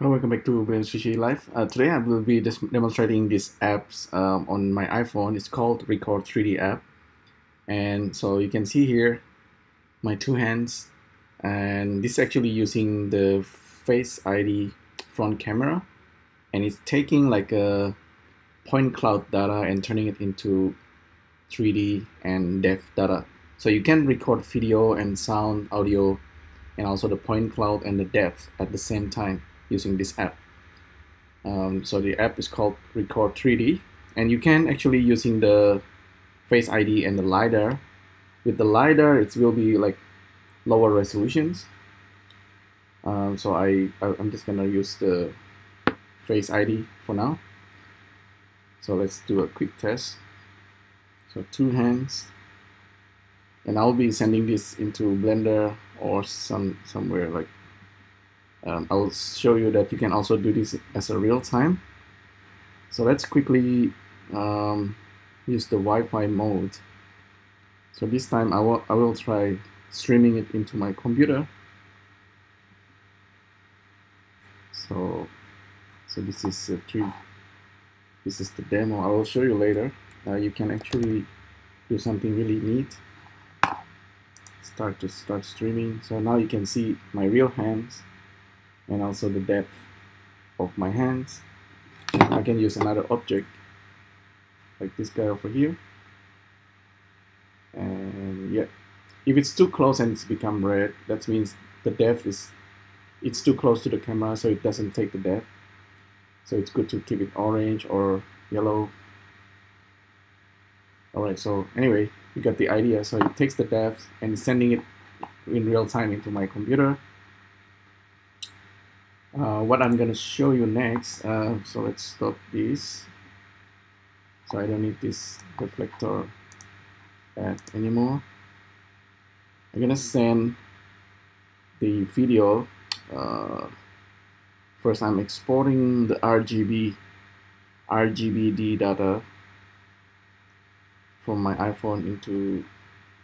Hello, welcome back to Blender Sushi Live. Uh, today I will be demonstrating this apps um, on my iPhone. It's called Record 3D app. And so you can see here my two hands. And this is actually using the Face ID front camera. And it's taking like a point cloud data and turning it into 3D and depth data. So you can record video and sound, audio, and also the point cloud and the depth at the same time using this app. Um, so the app is called Record 3D, and you can actually using the Face ID and the LiDAR. With the LiDAR, it will be like lower resolutions. Um, so I, I I'm just gonna use the Face ID for now. So let's do a quick test. So two hands, and I'll be sending this into Blender or some somewhere like um, I'll show you that you can also do this as a real time. So let's quickly um, use the Wi-Fi mode. So this time I will, I will try streaming it into my computer. So, so this is a tree. This is the demo. I will show you later. Uh, you can actually do something really neat. Start to start streaming. So now you can see my real hands and also the depth of my hands. I can use another object like this guy over here. And yeah, if it's too close and it's become red, that means the depth is, it's too close to the camera so it doesn't take the depth. So it's good to keep it orange or yellow. Alright, so anyway, you got the idea. So it takes the depth and sending it in real time into my computer uh, what I'm gonna show you next uh, so let's stop this. So I don't need this reflector add anymore. I'm gonna send the video uh, first I'm exporting the RGB RGBD data from my iPhone into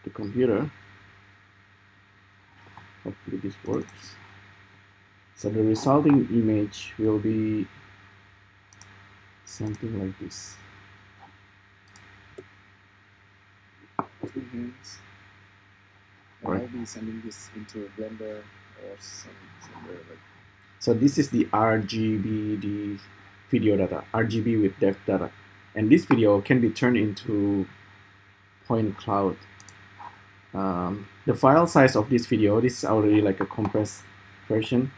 the computer. Hopefully this works so the resulting image will be something like this. Hands. Right. I'll be sending this into a Blender or some, somewhere like So this is the RGBD video data, RGB with depth data. And this video can be turned into point cloud. Um, the file size of this video, this is already like a compressed version.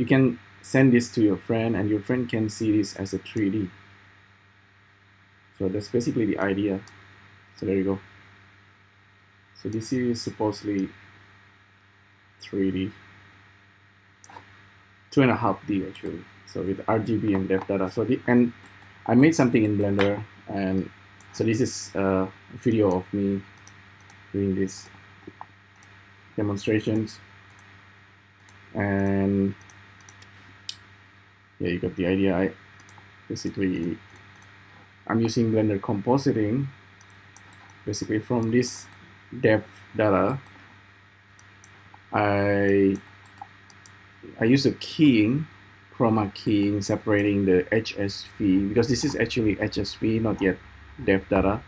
You can send this to your friend and your friend can see this as a 3D. So that's basically the idea. So there you go. So this is supposedly 3D two and a half D actually. So with RGB and depth data. So the, and I made something in Blender, and so this is a video of me doing this demonstrations, and yeah, you got the idea. I basically I'm using Blender compositing, basically from this depth data. I I use a keying, chroma keying, separating the HSV because this is actually HSV, not yet depth data.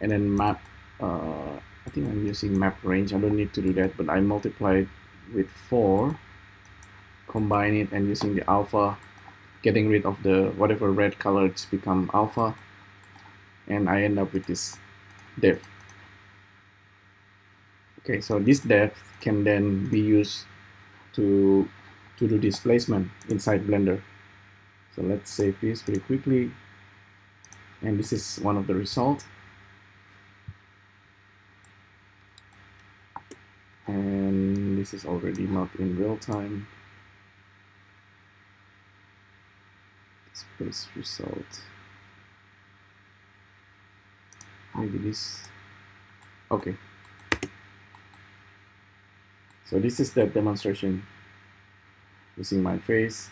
And then map, uh, I think I'm using map range. I don't need to do that, but I multiply it with 4, combine it, and using the alpha, getting rid of the whatever red color, it's become alpha. And I end up with this depth. Okay, so this depth can then be used to to do displacement inside Blender. So let's save this very quickly. And this is one of the results. And this is already not in real time. Space result. Maybe this. Okay. So this is the demonstration using my face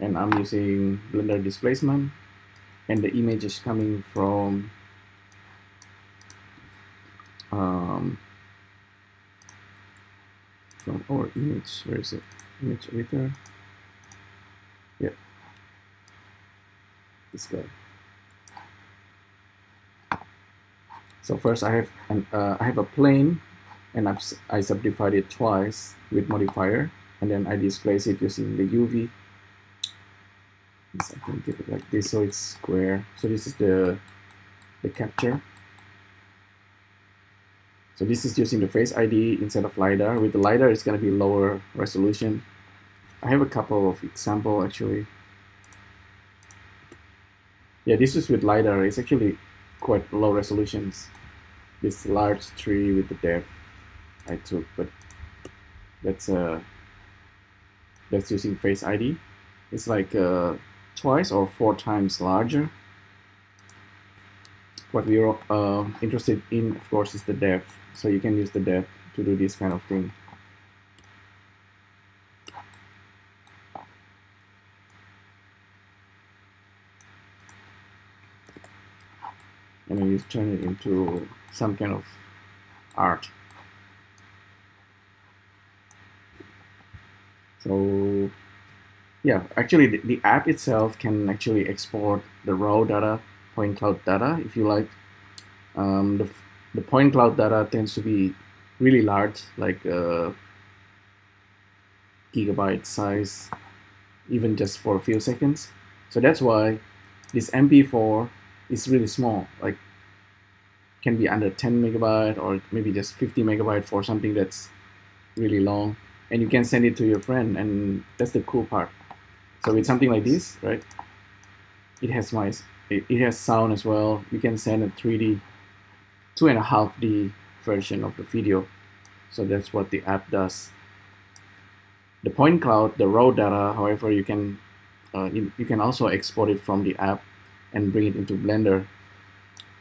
and I'm using Blender displacement and the image is coming from um, from our image. Where is it? Image editor. This guy. So first I have an, uh, I have a plane and I've, I subdivide it twice with modifier and then I displace it using the UV. I can get it like this so it's square. So this is the the capture. So this is using the Face ID instead of LiDAR. With the LiDAR, it's going to be lower resolution. I have a couple of example actually. Yeah, this is with LiDAR. It's actually quite low resolutions. This large tree with the depth I took, but that's uh that's using Face ID. It's like uh, twice or four times larger. What we're uh, interested in, of course, is the depth. So you can use the depth to do this kind of thing. And you turn it into some kind of art. So yeah, actually the, the app itself can actually export the raw data, point cloud data if you like. Um, the, the point cloud data tends to be really large, like uh, gigabyte size, even just for a few seconds. So that's why this MP4 is really small, like can be under 10 megabyte or maybe just 50 megabyte for something that's really long. And you can send it to your friend and that's the cool part. So with something like this right it has my it, has sound as well. You can send a 3d two and a half d version of the video. So that's what the app does. The point cloud the raw data however you can uh, you can also export it from the app and bring it into blender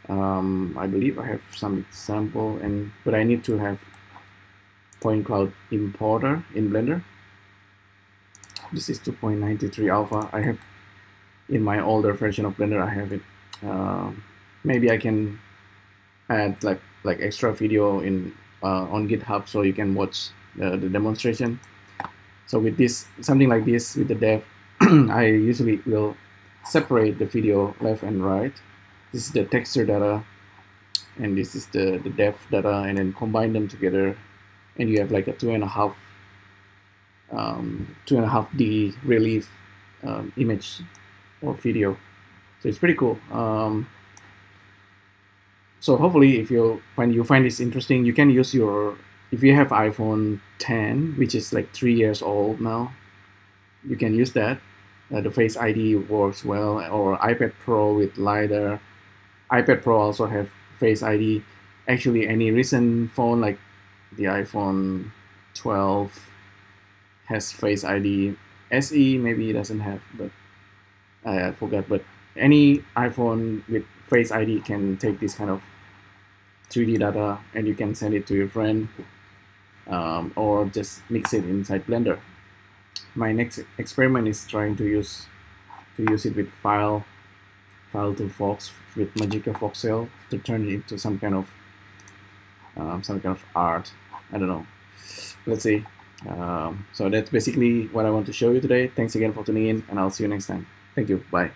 um, I believe I have some example and but I need to have point cloud importer in Blender. This is 2.93 alpha. I have in my older version of Blender. I have it. Uh, maybe I can add like like extra video in uh, on GitHub so you can watch the, the demonstration. So with this something like this with the dev, I usually will separate the video left and right. This is the texture data and this is the, the depth data and then combine them together and you have like a two and a half um, two and a half D relief um, image or video. So it's pretty cool. Um, so hopefully, if you find you find this interesting, you can use your if you have iPhone 10, which is like three years old now, you can use that. Uh, the Face ID works well, or iPad Pro with LiDAR. iPad Pro also have Face ID. Actually, any recent phone like the iPhone 12 has Face ID. SE maybe doesn't have, but I forgot. But any iPhone with Face ID can take this kind of 3D data and you can send it to your friend um, or just mix it inside Blender. My next experiment is trying to use to use it with file FileToVox with Magica Voxel to turn it into some kind of um, some kind of art. I don't know. Let's see. Um, so that's basically what I want to show you today. Thanks again for tuning in, and I'll see you next time. Thank you. Bye.